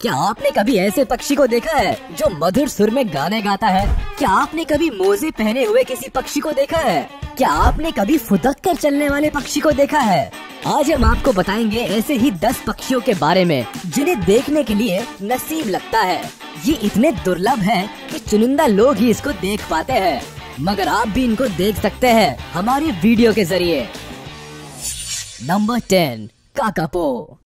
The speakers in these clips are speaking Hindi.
क्या आपने कभी ऐसे पक्षी को देखा है जो मधुर सुर में गाने गाता है? क्या आपने कभी मोजे पहने हुए किसी पक्षी को देखा है? क्या आपने कभी फुदक कर चलने वाले पक्षी को देखा है? आज हम आपको बताएँगे ऐसे ही दस पक्षियों के बारे में, जिन्हें देखने के लिए नसीब लगता है। ये इतने दुर्लभ है कि चुनिंदा लोग ही इसको देख पाते हैं। मगर आप भी इनको देख सकते हैं हमारी वीडियो के ज़रिए। Number ten, kakapo.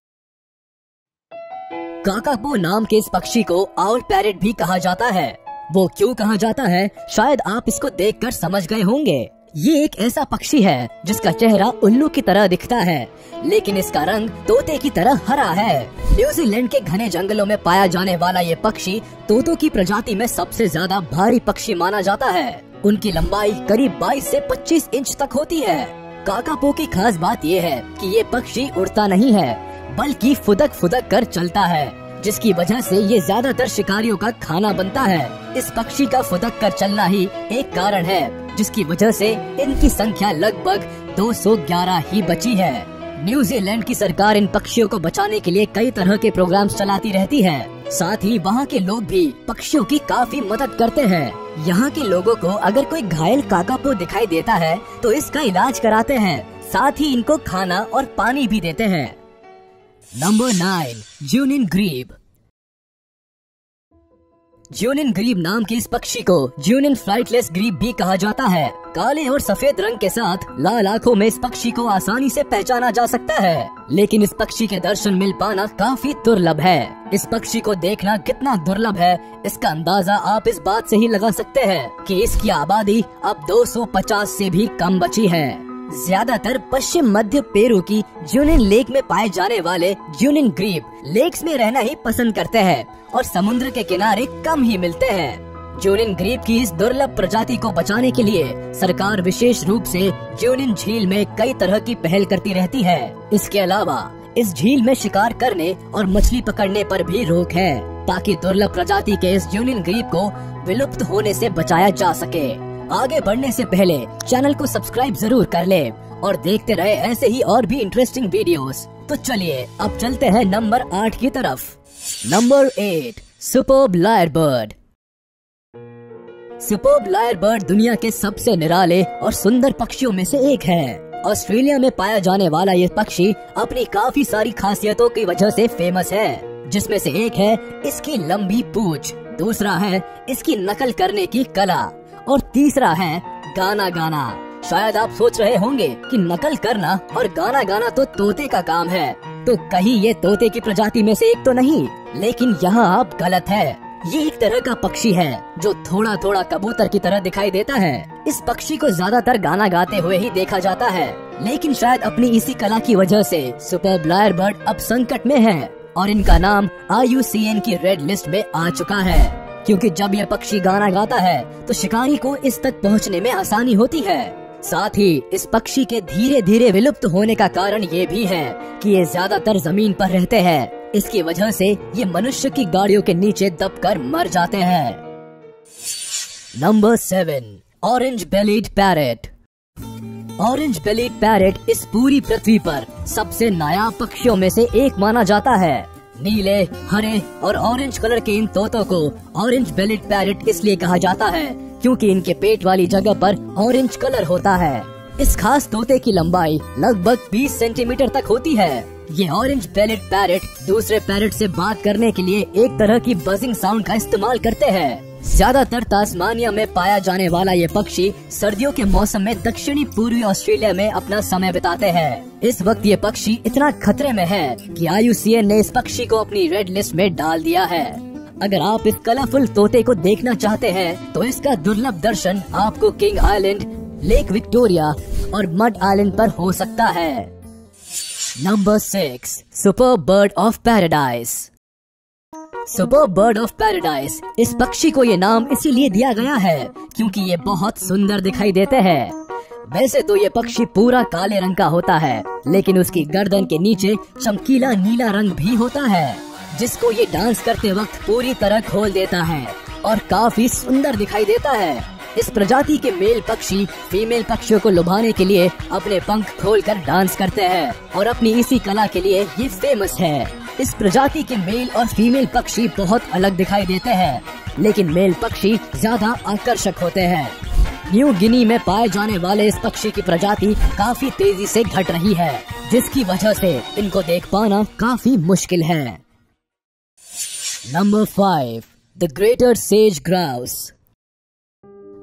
काकापो नाम के इस पक्षी को आउल पैरेट भी कहा जाता है। वो क्यों कहा जाता है? शायद आप इसको देखकर समझ गए होंगे। ये एक ऐसा पक्षी है, जिसका चेहरा उल्लू की तरह दिखता है, लेकिन इसका रंग तोते की तरह हरा है। न्यूजीलैंड के घने जंगलों में पाया जाने वाला ये पक्षी तोतों की प्रजाति में सबसे ज़्यादा भारी पक्षी माना जाता है। उनकी लंबाई करीब 22 से 25 इंच तक होती है। काकापो की खास बात ये है कि ये पक्षी उड़ता नहीं है बल्कि फुदक फुदक कर चलता है, जिसकी वजह से ये ज़्यादातर शिकारियों का खाना बनता है। इस पक्षी का फुदक कर चलना ही एक कारण है, जिसकी वजह से इनकी संख्या लगभग 211 ही बची है। न्यूजीलैंड की सरकार इन पक्षियों को बचाने के लिए कई तरह के प्रोग्राम चलाती रहती है। साथ ही वहाँ के लोग भी पक्षियों की काफ़ी मदद करते हैं। यहाँ के लोगों को अगर कोई घायल काकापो दिखाई देता है तो इसका इलाज कराते हैं। साथ ही इनको खाना और पानी भी देते हैं। Number nine Junin grebe Junin grebe नाम के इस पक्षी को ज्यूनिन फ्लाइटलेस ग्रीब भी कहा जाता है। काले और सफ़ेद रंग के साथ लाल आँखों में इस पक्षी को आसानी से पहचाना जा सकता है। लेकिन इस पक्षी के दर्शन मिल पाना काफ़ी दुर्लभ है। इस पक्षी को देखना कितना दुर्लभ है, इसका अंदाज़ा आप इस बात से ही लगा सकते हैं कि इसकी आबादी अब 250 से भी कम बची है। ज़्यादातर पश्चिम मध्य पेरू की जूनिन लेक में पाए जाने वाले जूनिन ग्रीब लेक्स में रहना ही पसंद करते हैं और समुद्र के किनारे कम ही मिलते हैं। जूनिन ग्रीब की इस दुर्लभ प्रजाति को बचाने के लिए सरकार विशेष रूप से जूनिन झील में कई तरह की पहल करती रहती है। इसके अलावा इस झील में शिकार करने और मछली पकड़ने पर भी रोक है, ताकि दुर्लभ प्रजाति के इस जूनिन ग्रीब को विलुप्त होने से बचाया जा सके। आगे बढ़ने से पहले चैनल को सब्सक्राइब ज़रूर कर ले और देखते रहे ऐसे ही और भी इंटरेस्टिंग वीडियोस। तो चलिए, अब चलते हैं नंबर आठ की तरफ़। Number eight super lyre bird. Super lyre bird दुनिया के सबसे निराले और सुंदर पक्षियों में से एक है। ऑस्ट्रेलिया में पाया जाने वाला ये पक्षी अपनी काफ़ी सारी खासियतों की वजह से फ़ेमस है, जिसमें से एक है इसकी लंबी पूछ, दूसरा है इसकी नकल करने की कला। और तीसरा है गाना गाना। शायद आप सोच रहे होंगे कि नकल करना और गाना गाना तो तोते का काम है। तो कहीं ये तोते की प्रजाति में से एक तो नहीं, लेकिन यहाँ आप गलत है। ये एक तरह का पक्षी है, जो थोड़ा थोड़ा कबूतर की तरह दिखाई देता है। इस पक्षी को ज़्यादातर गाना गाते हुए ही देखा जाता है, लेकिन शायद अपनी इसी कला की वजह से सुपर ब्लायर बर्ड अब संकट में है, और इनका नाम IUCN की रेड लिस्ट में आ चुका है। क्योंकि जब यह पक्षी गाना गाता है तो शिकारी को इस तक पहुँचने में आसानी होती है। साथ ही, इस पक्षी के धीरे धीरे विलुप्त होने का कारण ये भी है कि ये ज़्यादातर ज़मीन पर रहते हैं। इसकी वजह से ये मनुष्य की गाड़ियों के नीचे दबकर मर जाते हैं। Number seven orange bellied parrot orange bellied parrot इस पूरी पृथ्वी पर सबसे नायाब पक्षियों में से एक माना जाता है। नीले, हरे और ऑरेंज कलर के इन तोतों को ऑरेंज बेलिड पैरेट इसलिए कहा जाता है, क्योंकि इनके पेट वाली जगह पर ऑरेंज कलर होता है। इस खास तोते की लंबाई लगभग 20 सेंटीमीटर तक होती है। ये ऑरेंज बेलिड पैरेट दूसरे पैरेट से बात करने के लिए एक तरह की बजिंग साउंड का इस्तेमाल करते हैं। ज़्यादातर तास्मानिया में पाया जाने वाला ये पक्षी सर्दियों के मौसम में दक्षिणी पूर्वी ऑस्ट्रेलिया में अपना समय बिताते हैं। इस वक्त ये पक्षी इतना खतरे में है कि आयुसीएन ने इस पक्षी को अपनी रेड लिस्ट में डाल दिया है। अगर आप इस कलरफुल तोते को देखना चाहते हैं तो इसका दुर्लभ दर्शन आपको किंग आइलैंड, लेक विक्टोरिया और मड आइलैंड पर हो सकता है। Number six super bird of paradise super bird of paradise इस पक्षी को ये नाम इसीलिए दिया गया है क्योंकि ये बहुत सुंदर दिखाई देते हैं। वैसे तो ये पक्षी पूरा काले रंग का होता है, लेकिन उसकी गर्दन के नीचे चमकीला नीला रंग भी होता है, जिसको ये डांस करते वक्त पूरी तरह खोल देता है और काफ़ी सुंदर दिखाई देता है। इस प्रजाति के मेल पक्षी फीमेल पक्षियों को लुभाने के लिए अपने पंख खोलकर डांस करते हैं और अपनी इसी कला के लिए ये फ़ेमस है। इस प्रजाति के मेल और फीमेल पक्षी बहुत अलग दिखाई देते हैं, लेकिन मेल पक्षी ज़्यादा आकर्षक होते हैं। न्यू गिनी में पाए जाने वाले इस पक्षी की प्रजाति काफ़ी तेज़ी से घट रही है, जिसकी वजह से इनको देख पाना काफ़ी मुश्किल है। Number five the greater sage grouse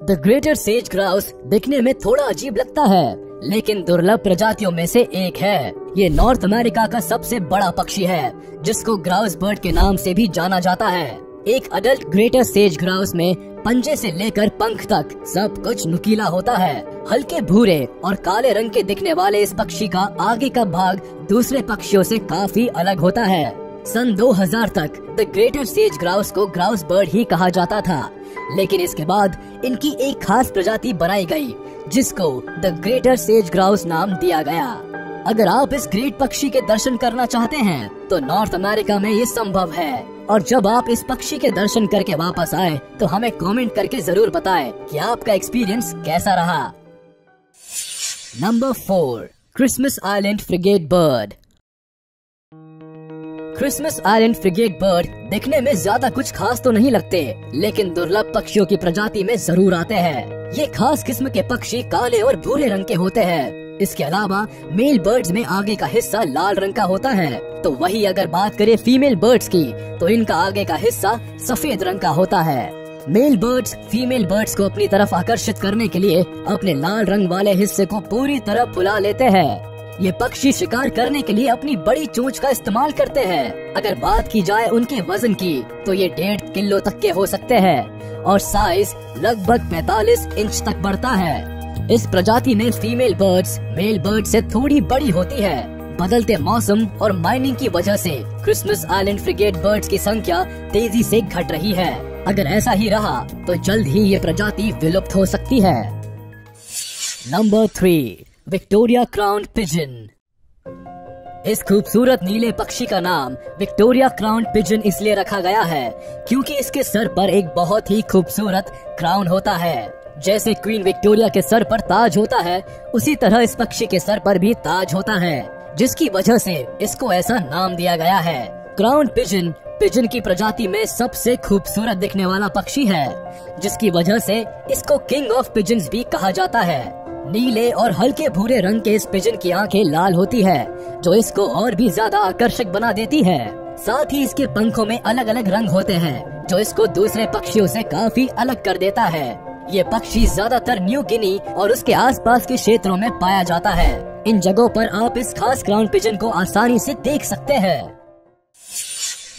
the greater sage grouse दिखने में थोड़ा अजीब लगता है लेकिन दुर्लभ प्रजातियों में से एक है। ये नॉर्थ अमेरिका का सबसे बड़ा पक्षी है, जिसको ग्राउस बर्ड के नाम से भी जाना जाता है। एक अडल्ट ग्रेटर सेज ग्राउस में पंजे से लेकर पंख तक सब कुछ नुकीला होता है। हल्के भूरे और काले रंग के दिखने वाले इस पक्षी का आगे का भाग दूसरे पक्षियों से काफ़ी अलग होता है। सन 2000 तक द ग्रेटर सेज ग्राउस को ग्राउस बर्ड ही कहा जाता था। लेकिन इसके बाद इनकी एक खास प्रजाति बनाई गई, जिसको द ग्रेटर सेज ग्राउस नाम दिया गया। अगर आप इस ग्रेट पक्षी के दर्शन करना चाहते हैं तो नॉर्थ अमेरिका में ये संभव है। और जब आप इस पक्षी के दर्शन करके वापस आए तो हमें कमेंट करके ज़रूर बताएँ कि आपका एक्सपीरियंस कैसा रहा। Number four Christmas Island frigate bird Christmas Island frigate bird देखने में ज़्यादा कुछ खास तो नहीं लगते, लेकिन दुर्लभ पक्षियों की प्रजाति में ज़रूर आते हैं। ये खास किस्म के पक्षी काले और भूरे रंग के होते हैं। इसके अलावा, मेल बर्ड्स में आगे का हिस्सा लाल रंग का होता है। तो वही अगर बात करें फीमेल बर्ड्स की तो इनका आगे का हिस्सा सफ़ेद रंग का होता है। मेल बर्ड्स फीमेल बर्ड्स को अपनी तरफ़ आकर्षित करने के लिए अपने लाल रंग वाले हिस्से को पूरी तरह फुला लेते हैं। ये पक्षी शिकार करने के लिए अपनी बड़ी चोंच का इस्तेमाल करते हैं। अगर बात की जाए उनके वज़न की तो ये डेढ़ किलो तक के हो सकते हैं और साइज़ लगभग 45 इंच तक बढ़ता है। इस प्रजाति में फीमेल बर्ड्स मेल बर्ड से थोड़ी बड़ी होती है। बदलते मौसम और माइनिंग की वजह से क्रिसमस आइलैंड फ्रिगेट बर्ड्स की संख्या तेज़ी से घट रही है। अगर ऐसा ही रहा तो जल्द ही ये प्रजाति विलुप्त हो सकती है। Number three Victoria crown pigeon इस खूबसूरत नीले पक्षी का नाम विक्टोरिया क्राउन पिजन इसलिए रखा गया है क्योंकि इसके सर पर एक बहुत ही खूबसूरत क्राउन होता है। जैसे क्वीन विक्टोरिया के सर पर ताज होता है, उसी तरह इस पक्षी के सर पर भी ताज होता है, जिसकी वजह से इसको ऐसा नाम दिया गया है। क्राउन पिजन पिजन की प्रजाति में सबसे खूबसूरत दिखने वाला पक्षी है, जिसकी वजह से इसको किंग ऑफ़ पिजन भी कहा जाता है। नीले और हल्के भूरे रंग के इस पिजन की आँखें लाल होती है, जो इसको और भी ज़्यादा आकर्षक बना देती है। साथ ही इसके पंखों में अलग अलग रंग होते हैं, जो इसको दूसरे पक्षियों से काफ़ी अलग कर देता है। ये पक्षी ज़्यादातर न्यू गिनी और उसके आसपास के क्षेत्रों में पाया जाता है। इन जगहों पर आप इस खास क्राउन पिजन को आसानी से देख सकते हैं।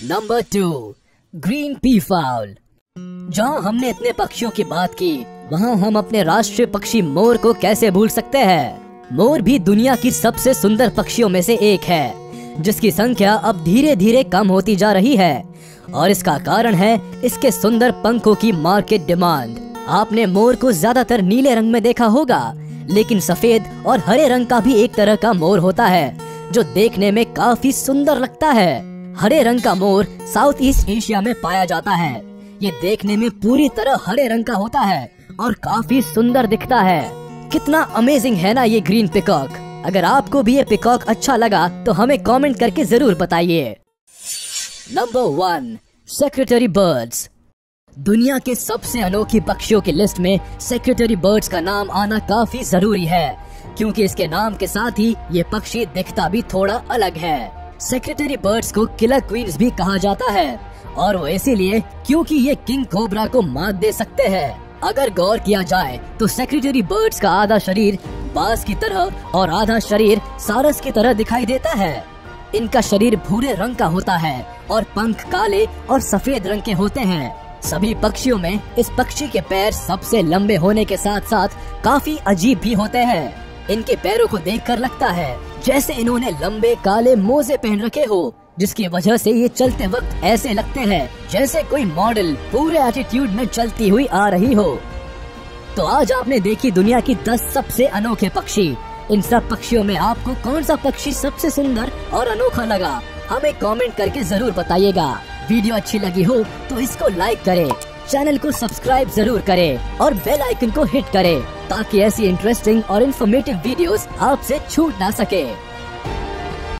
Number two, green peafowl. जहाँ हमने इतने पक्षियों की बात की वहाँ हम अपने राष्ट्रीय पक्षी मोर को कैसे भूल सकते हैं? मोर भी दुनिया की सबसे सुंदर पक्षियों में से एक है, जिसकी संख्या अब धीरे धीरे कम होती जा रही है, और इसका कारण है इसके सुंदर पंखों की मार्केट डिमांड आपने मोर को ज़्यादातर नीले रंग में देखा होगा, लेकिन सफ़ेद और हरे रंग का भी एक तरह का मोर होता है, जो देखने में काफ़ी सुंदर लगता है। हरे रंग का मोर साउथ ईस्ट एशिया में पाया जाता है। ये देखने में पूरी तरह हरे रंग का होता है। और काफ़ी सुंदर दिखता है। कितना अमेजिंग है ना ये ग्रीन पिकॉक अगर आपको भी ये पिकॉक अच्छा लगा तो हमें कमेंट करके ज़रूर बताइए। नंबर वन सेक्रेटरी बर्ड्स दुनिया के सबसे अनोखी पक्षियों की लिस्ट में सेक्रेटरी बर्ड्स का नाम आना काफ़ी ज़रूरी है, क्योंकि इसके नाम के साथ ही ये पक्षी दिखता भी थोड़ा अलग है। सेक्रेटरी बर्ड्स को किलर क्वींस भी कहा जाता है, और वो इसीलिए क्योंकि ये किंग कोबरा को मात दे सकते हैं। अगर गौर किया जाए तो सेक्रेटरी बर्ड्स का आधा शरीर बास की तरह और आधा शरीर सारस की तरह दिखाई देता है। इनका शरीर भूरे रंग का होता है और पंख काले और सफ़ेद रंग के होते हैं। सभी पक्षियों में इस पक्षी के पैर सबसे लंबे होने के साथ साथ काफ़ी अजीब भी होते हैं। इनके पैरों को देखकर लगता है जैसे इन्होंने लंबे काले मोजे पहन रखे हो, जिसकी वजह से ये चलते वक्त ऐसे लगते हैं, जैसे कोई मॉडल पूरे एटीट्यूड में चलती हुई आ रही हो। तो आज आपने देखी दुनिया की 10 सबसे अनोखे पक्षी। इन सब पक्षियों में आपको कौन सा पक्षी सबसे सुंदर और अनोखा लगा, हमें कमेंट करके ज़रूर बताइएगा। वीडियो अच्छी लगी हो तो इसको लाइक करें, चैनल को सब्सक्राइब ज़रूर करें, और बेल आइकन को हिट करें। ताकि ऐसी इंटरेस्टिंग और इन्फॉर्मेटिव वीडियोस आपसे छूट ना सके।